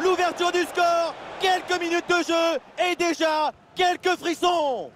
L'ouverture du score, quelques minutes de jeu et déjà quelques frissons.